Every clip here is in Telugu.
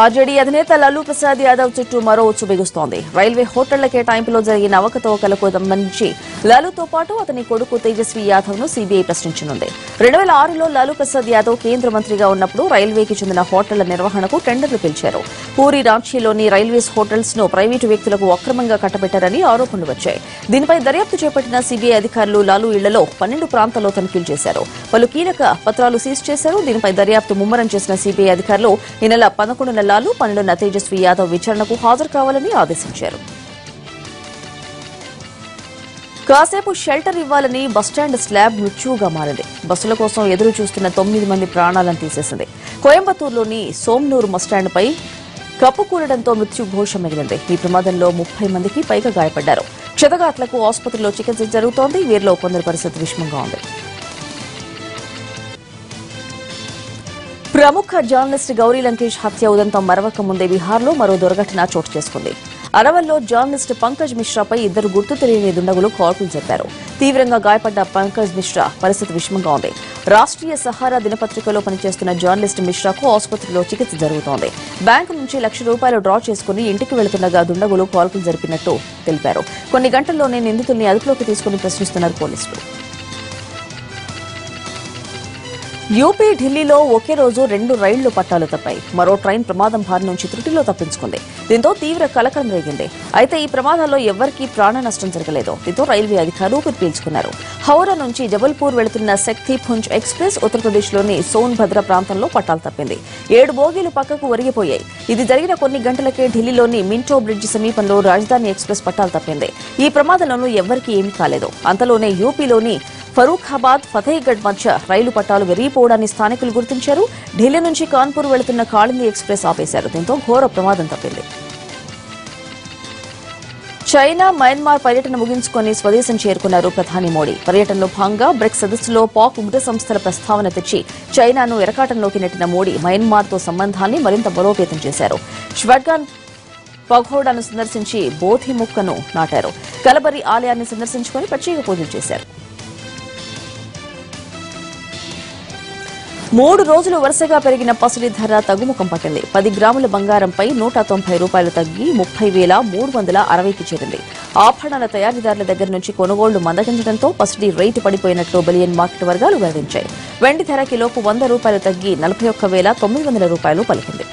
ఆర్జేడీ అధినేత లల్లూ ప్రసాద్ యాదవ్ చుట్టూ మరో ఉచ్చు బిగుస్తోంది. రైల్వే హోటళ్ళ కేటాయింపులో జరిగిన అవకతవకలకు సంబంధించి లాలూతో పాటు అతని కొడుకు తేజస్వి యాదవ్ను సీబీఐ ప్రశ్నించనుంది. రెండు వేల ఆరులో లాలూ ప్రసాద్ యాదవ్ కేంద్ర మంత్రిగా ఉన్నప్పుడు రైల్వేకి చెందిన హోటళ్ళ నిర్వహణకు టెండర్లు పిలిచారు. పూరి రాంచీలోని రైల్వేస్ హోటల్స్ను ప్రైవేటు వ్యక్తులకు అక్రమంగా కట్టబెట్టారని ఆరోపణలు వచ్చాయి. దీనిపై దర్యాప్తు చేపట్టిన సీబీఐ అధికారులు లాలూ ఇళ్ళలో పన్నెండు ప్రాంతాల్లో తనిఖీలు చేశారు. పలు కీలక పత్రాలు సీజ్ చేశారు. దీనిపై దర్యాప్తు ముమ్మరం చేసిన సీబీఐ అధికారులు ఈ నెల పదకొండున లాలు పన్నెండున తేజస్వి యాదవ్ విచారణకు హాజరు కావాలని ఆదేశించారు. కాసేపు షెల్టర్ ఇవ్వాలని బస్టాండ్ స్లాబ్ మృత్యువుగా మారింది. బస్సుల కోసం ఎదురు చూస్తున్న తొమ్మిది మంది ప్రాణాలను తీసేసింది. కోయంబత్తూరులోని సోమ్నూరు బస్టాండ్పై కప్పు కూలడంతో మృత్యు ఘోష మిగిలింది ఈ ప్రమాదంలో ముప్పై మందికి పైగా గాయపడ్డారు. క్షతగాట్లకు ఆసుపత్రిలో చికిత్స జరుగుతోంది. వీరిలో కొందరి పరిస్థితి విషమంగా ఉంది. ప్రముఖ జర్నలిస్ట్ గౌరీ లంకేష్ హత్య ఉదంతం మరవక ముందే బీహార్లో మరో దుర్ఘటన చోటు చేసుకుంది. అరవల్లో జర్నలిస్ట్ పంకజ్ మిశ్రాపై ఇద్దరు గుర్తు తెలియని దుండగులు కాల్పులు చెప్పారు తీవ్రంగా గాయపడ్డ పంకజ్ మిశ్రా పరిస్థితి విషమంగా ఉంది. రాష్ట్రీయ సహారా దినపత్రికలో పనిచేస్తున్న జర్నలిస్ట్ మిశ్రాకు ఆసుపత్రిలో చికిత్స జరుగుతోంది. బ్యాంకు నుంచి లక్ష రూపాయలు డ్రా చేసుకుని ఇంటికి వెళుతుండగా దుండగులు కాల్పులు జరిపినట్టు తెలిపారు. కొన్ని గంటల్లోనే నిందితుల్ని అదుపులోకి తీసుకుని ప్రశ్నిస్తున్నారు పోలీసులు. యూపీ ఢిల్లీలో ఒకే రోజు రెండు రైళ్ళు పట్టాలు తప్పాయి. మరో ట్రైన్ ప్రమాదం బారి నుంచి త్రుటిలో తప్పించుకుంది. దీంతో తీవ్ర కలకలం రేగింది. అయితే ఈ ప్రమాదాల్లో ఎవరికీ ప్రాణ నష్టం జరగలేదు. దీంతో రైల్వే అధికారులు ఊపిరి పీల్చుకున్నారు. హౌరా నుంచి జబల్పూర్ వెళుతున్న శక్తి పుంజ్ ఎక్స్ప్రెస్ ఉత్తరప్రదేశ్లోని సోన్భద్ర ప్రాంతంలో పట్టాలు తప్పింది. ఏడు బోగీలు పక్కకు ఒరిగిపోయాయి. ఇది జరిగిన కొన్ని గంటలకే ఢిల్లీలోని మింటో బ్రిడ్జ్ సమీపంలో రాజధాని ఎక్స్ప్రెస్ పట్టాలు తప్పింది. ఈ ప్రమాదంలోనూ ఎవరికీ ఏమీ కాలేదు. అంతలోనే యూపీలోని ఫరూఖాబాద్ ఫతేగఢ్ మధ్య రైలు పట్టాలు విరిగిపోవడాన్ని స్థానికులు గుర్తించారు. ఢిల్లీ నుంచి కాన్పూర్ వెళుతున్న కాళింది ఎక్స్ప్రెస్ ఆపేశారు. దీంతో ఘోర ప్రమాదం తప్పింది. చైనా మయన్మార్ పర్యటన ముగించుకొని స్వదేశం చేరుకున్నారు ప్రధాని మోడీ. పర్యటనలో భాగంగా బ్రిక్స్ సదస్సులో పాక్ ఉగ్ర సంస్థల ప్రస్తావన తెచ్చి చైనాను ఎరకాటంలోకి నెట్టిన మోడీ మయన్మార్తో సంబంధాన్ని మరింత బలోపేతం చేశారు. ష్వడ్గాన్ పఘోడాను సందర్శించి బోధి ముక్కను నాటారు. కలబరి ఆలయాన్ని సందర్శించుకొని ప్రత్యేక పూజలు చేశారు. మూడు రోజులు వరుసగా పెరిగిన పసిడి ధర తగ్గుముఖం పట్టింది. పది గ్రాముల బంగారంపై నూట తొంభై రూపాయలు తగ్గి ముప్పై వేల మూడు వందల అరవైకి చేరింది. ఆభరణాల తయారీదారుల దగ్గర నుంచి కొనుగోళ్ళు మందగించడంతో పసిడి రేటు పడిపోయినట్లు బిలియన్ మార్కెట్ వర్గాలు వెల్లడించాయి వెండి ధర కిలోకు వంద రూపాయలు తగ్గి నలభై ఒక్క వేల తొమ్మిది వందల రూపాయలు పలికింది.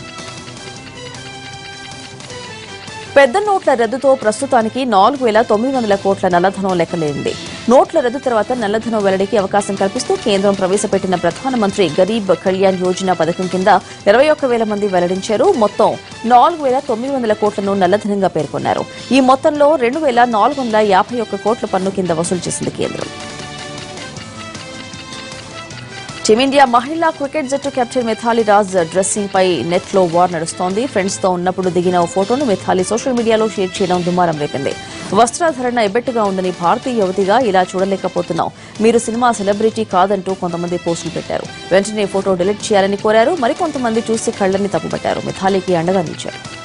పెద్ద నోట్ల రద్దుతో ప్రస్తుతానికి నాలుగు వేల తొమ్మిది వందల కోట్ల నల్లధనం లెక్కలేనింది. నోట్ల రద్దు తర్వాత నల్లధనం వెల్లడికి అవకాశం కల్పిస్తూ కేంద్రం ప్రవేశపెట్టిన ప్రధానమంత్రి గరీబ్ కళ్యాణ్ యోజన పథకం కింద ఇరవై ఒక్క వేల మంది వెల్లడించారు. మొత్తం నాలుగు వేల తొమ్మిది వందల కోట్లను నల్లధనంగా పేర్కొన్నారు. ఈ మొత్తంలో రెండు వేల నాలుగు వందల యాభై ఒక్క కోట్ల పన్ను కింద వసూలు చేసింది కేంద్రం. టీమిండియా మహిళా క్రికెట్ జట్టు కెప్టెన్ మిథాలి రాజ్ డ్రెస్సింగ్ పై నెట్లో వార్ నడుస్తోంది. ఫ్రెండ్స్తో ఉన్నప్పుడు దిగిన ఓ ఫోటోను మిథాలి సోషల్ మీడియాలో షేర్ చేయడం దుమారం రేపింది. వస్త్రధరణ ఎబ్బెట్టుగా ఉందని భారతీయ యువతిగా ఇలా చూడలేకపోతున్నాం మీరు సినిమా సెలబ్రిటీ కాదంటూ కొంతమంది పోస్టులు పెట్టారు. వెంటనే ఫోటో డిలీట్ చేయాలని కోరారు. మరికొంతమంది చూసి కళ్ళని తప్పుపట్టారు. మిథాలీకి అండగా నిలిచారు.